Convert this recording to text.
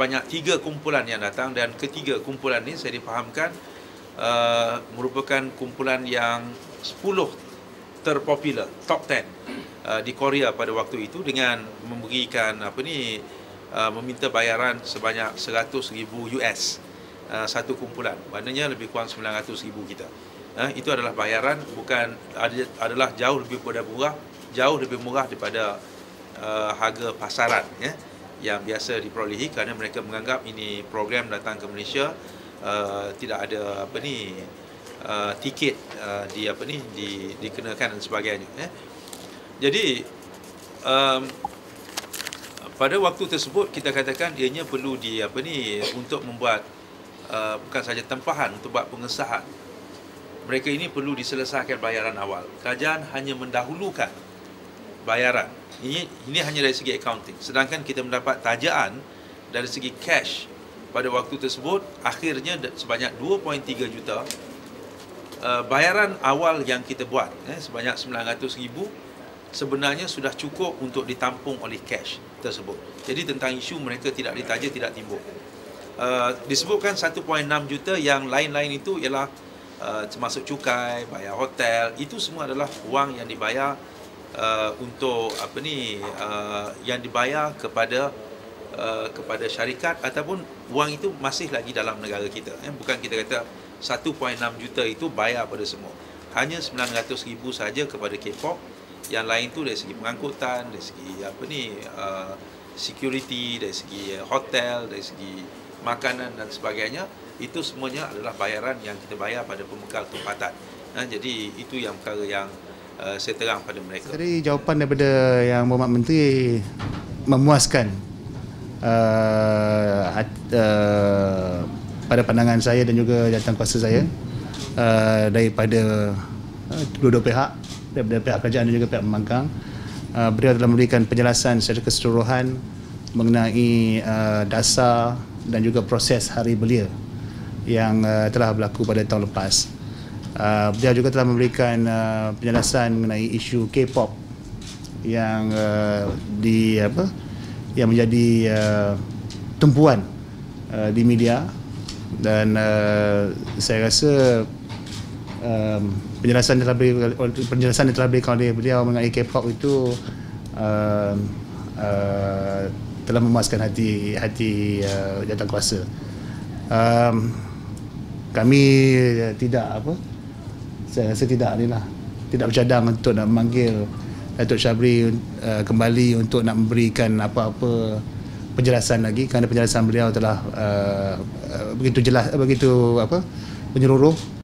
banyak tiga kumpulan yang datang dan ketiga kumpulan ini saya difahamkan uh, merupakan kumpulan yang 10 terpopular top 10 uh, di Korea pada waktu itu dengan memberikan apa ni uh, meminta bayaran sebanyak 100,000 US uh, satu kumpulan. Maknanya lebih kurang 900,000 kita. Uh, itu adalah bayaran bukan adalah jauh lebih murah jauh lebih murah daripada uh, harga pasaran ya yang biasa diperolehi kerana mereka menganggap ini program datang ke Malaysia uh, tidak ada apa ni uh, tiket uh, di apa ni di dikenakan dan sebagainya ya. Jadi um, pada waktu tersebut kita katakan ianya perlu di apa ni untuk membuat uh, bukan saja tempahan untuk buat pengesahan. Mereka ini perlu diselesaikan bayaran awal. Kerajaan hanya mendahulukan bayaran ini ini hanya dari segi accounting. Sedangkan kita mendapat tajaan dari segi cash pada waktu tersebut akhirnya sebanyak 2.3 juta uh, bayaran awal yang kita buat eh, sebanyak 900 ribu sebenarnya sudah cukup untuk ditampung oleh cash tersebut. Jadi tentang isu mereka tidak ditaja tidak timbul. Uh, disebutkan 1.6 juta yang lain-lain itu ialah uh, termasuk cukai, bayar hotel, itu semua adalah wang yang dibayar uh, untuk apa ni uh, yang dibayar kepada uh, kepada syarikat ataupun wang itu masih lagi dalam negara kita. Eh? bukan kita kata 1.6 juta itu bayar pada semua. Hanya 900 ribu saja kepada K-pop. Yang lain tu dari segi pengangkutan dari segi apa ni uh, security dari segi hotel dari segi makanan dan sebagainya itu semuanya adalah bayaran yang kita bayar pada pembekal tempatan. Ha, jadi itu yang perkara yang uh, saya terang pada mereka. Jadi jawapan daripada yang Muhammad Menteri memuaskan uh, uh, pada pandangan saya dan juga jawatan kuasa saya uh, daripada uh, dua-dua pihak daripada pihak kerajaan dan juga pihak pembangkang uh, beliau telah memberikan penjelasan secara keseluruhan mengenai uh, dasar dan juga proses hari belia yang uh, telah berlaku pada tahun lepas. Uh, dia juga telah memberikan uh, penjelasan mengenai isu K-pop yang uh, di apa yang menjadi uh, tumpuan uh, di media dan uh, saya rasa um, penjelasan yang telah beri, penjelasan yang telah berikan oleh beliau mengenai K-pop itu uh, uh, telah memuaskan hati hati uh, jawatan kuasa. Um, kami tidak apa saya rasa tidak ni lah. Tidak bercadang untuk nak memanggil Datuk Syabri uh, kembali untuk nak memberikan apa-apa penjelasan lagi kerana penjelasan beliau telah uh, begitu jelas begitu apa menyeluruh